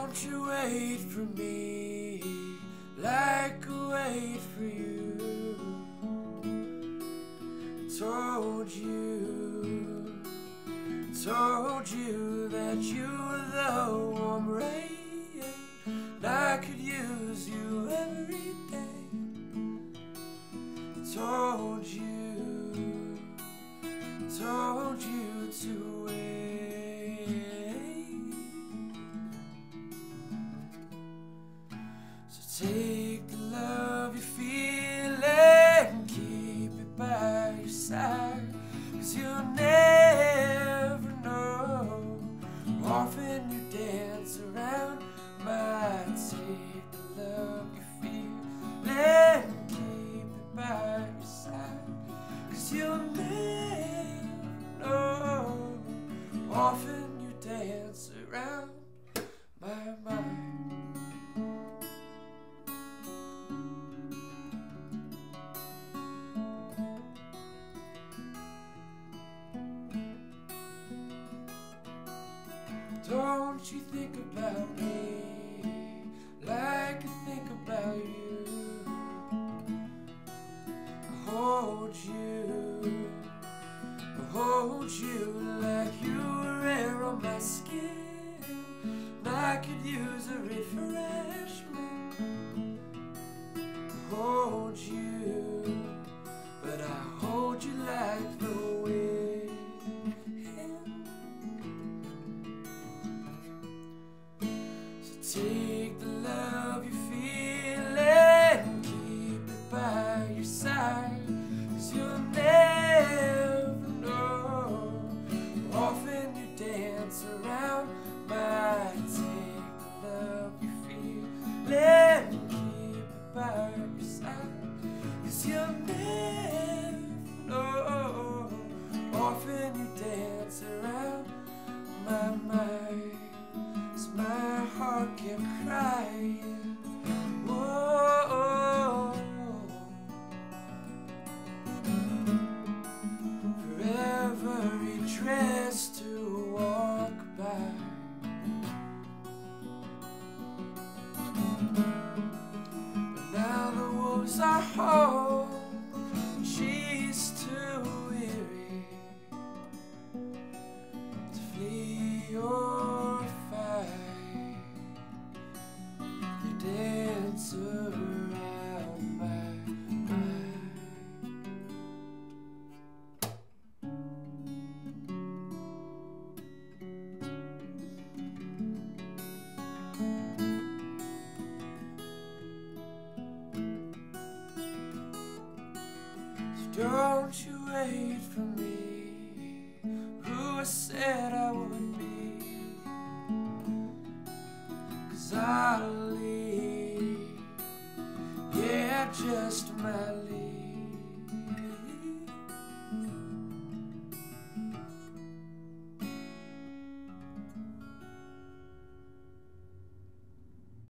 Don't you wait for me like I wait for you. Told you, told you that you were the warm I could use you You think about me like I think about you? I hold you, I hold you like you were air on my skin. I could use a refreshment. Often you dance around my mind. As my heart kept crying. Whoa. For every dress to walk by. But now the wolves are home. Don't you wait for me. Who I said I would be? Cause I'll leave Yeah, just my